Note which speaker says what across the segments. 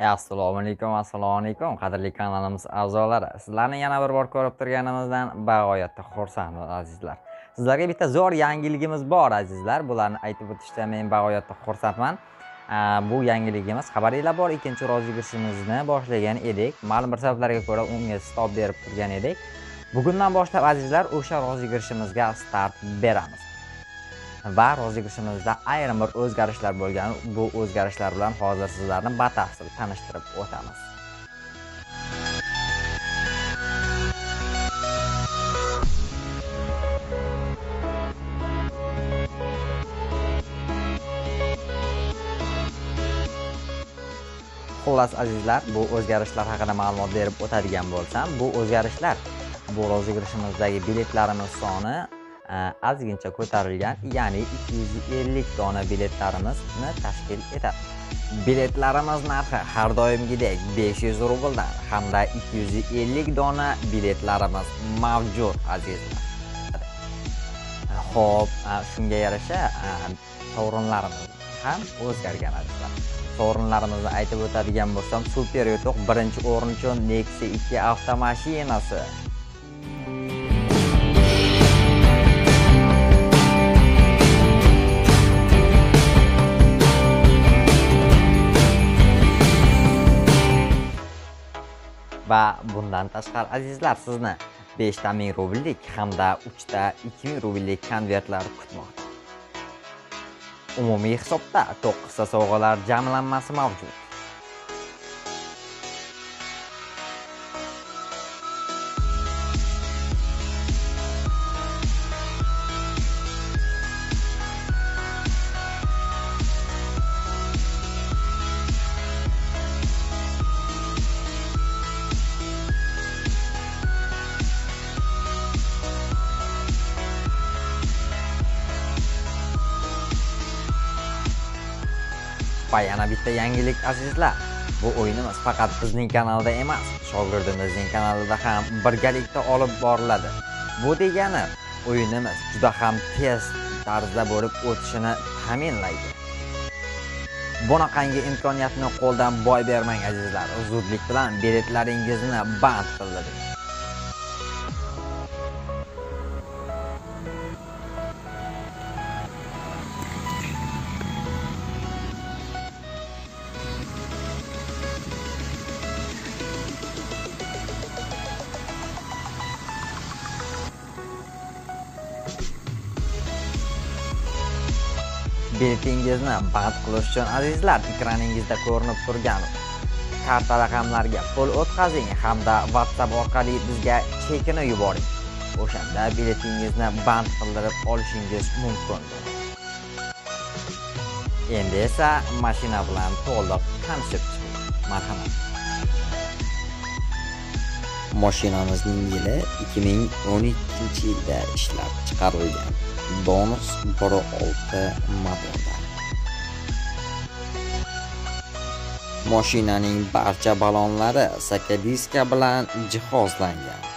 Speaker 1: Eh, assalomu alaykum assalomu alaykum qadrli kanalimiz a'zolari. Sizlarni yana bir bor ko'rib turganimizdan bag'oyatda xursandman azizlar. Sizlarga bitta zo'r yangiligimiz bor azizlar. Bularni aytib o'tishdan men bag'oyatda xursandman. Eh, bu yangiligimiz xabaringlar bor ikkinchi rozыгрышimizni boshlagan edik. Ma'lum bir sabablarga ko'ra unga stop berib turgan edik. Bugundan boshlab azizlar o'sha rozыгрышimizga start beramiz. Va rozыгрышimizda ayrim bir o'zgarishlar bo'lgan bu o'zgarishlar bilan hozir sizlarni batafsil tanishtirib o'tamiz. Xullas azizlar bu o'zgarishlar haqida ma'lumot berib o'tadigan bo'lsam bu o'zgarishlar bu rozыгрышimizdagi biletlarimiz soni ozgincha ko'tarilgan ya'ni 250 dona biletlarimizni tashkil etadi biletlarimiz narxi har doimgidek 500 rubldan hamda 250 dona biletlarimiz mavjud azizlar ho'p shunga yarasha sovrinlarimiz ham o'zgargan azizlar. Sovrinlarimizni aytib o'tadigan bo'lsam super yutuq birinchi o'rin uchun nexia 2 avtomashinasi. Va bundan tashqari azizlar sizni 5 ta 1000 rubllik hamda 3 ta 2000 rubllik konvertlar kutmoqda. Umumiy hisobda 9 ta sovg'alar jamlanmasi mavjud. Va yana bitta yangilik azizlar. Bu o'yinimiz faqat bizning kanalda emas shogirdimizning kanalida ham birgalikda olib boriladi. Bu degani o'yinimiz juda ham tez tarzda bo'lib o'tishini ta'minlaydi. Bunaqangi imkoniyatni qo'ldan boy bermang azizlar. Zudlik bilan biletlaringizni band qildiring. Biletingizni band qilish uchun azizlar ekraningizda ko'rinib turgan karta raqamlariga pul o'tkazing hamda whatsapp orqali bizga chekini yuboring. O'shanda biletingizni band qildirib olishingiz mumkin. Endi esa mashina bilan to'liq tanishib chiqing. Marhamat.
Speaker 2: Mashinamizning yili 2012 yilda ishlab chiqarilgan. Bonus 1.6 motordan. Mashinaning barcha balonlari sakadiska bilan jihozlangan.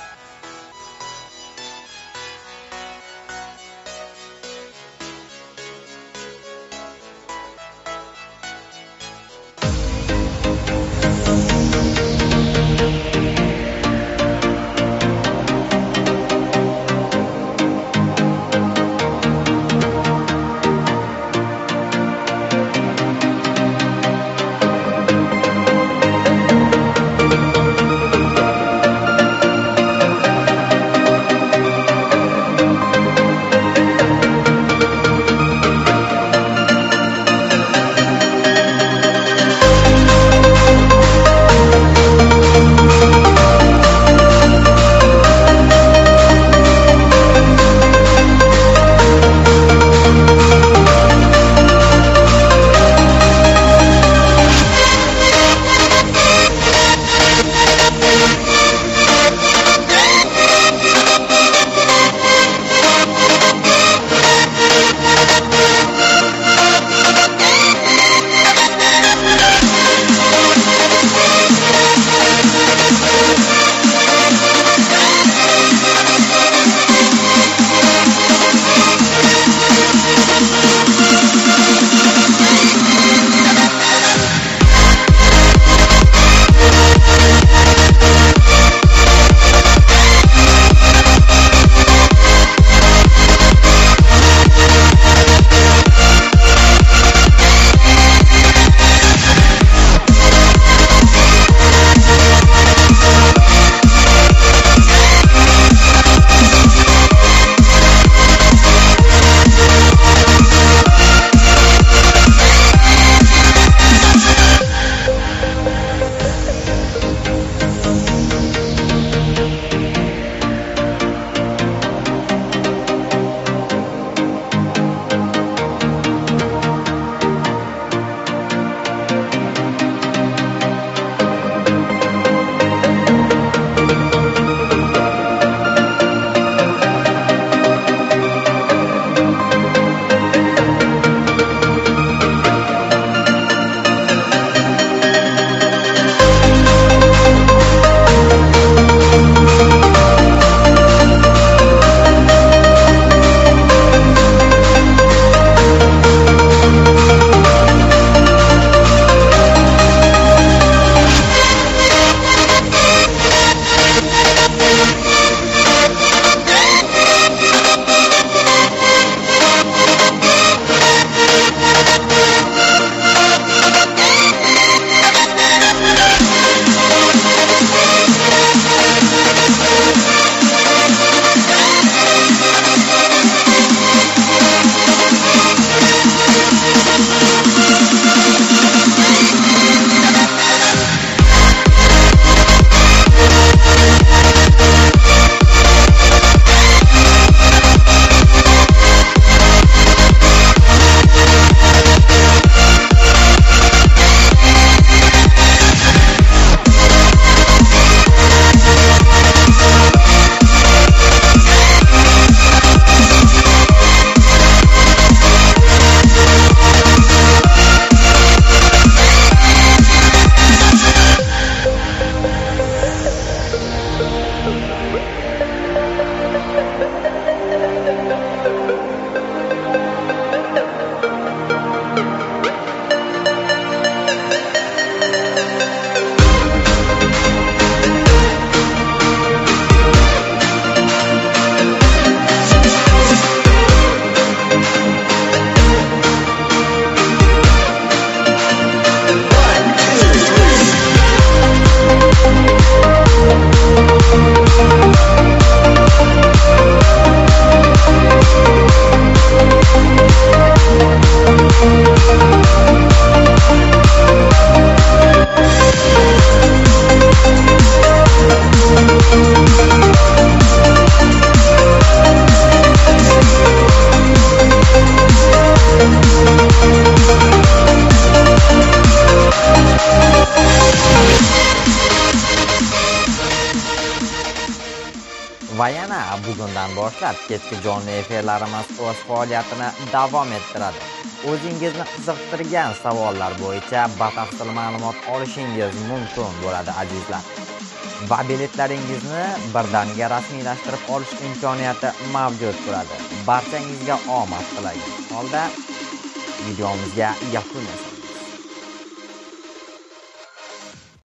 Speaker 1: Bugundan boshlab kechki jonli efirlarimiz o'z faoliyatini davom ettiradi. O'zingizni qiziqtirgan savollar bo'yicha batafsil ma'lumot olishingiz mumkin bo'ladi azizlar. Va biletlaringizni birdaniga rasmiylashtirib olish imkoniyati mavjud bo'ladi. Barchangizga omad tilagan holda videomizga yakun yasadik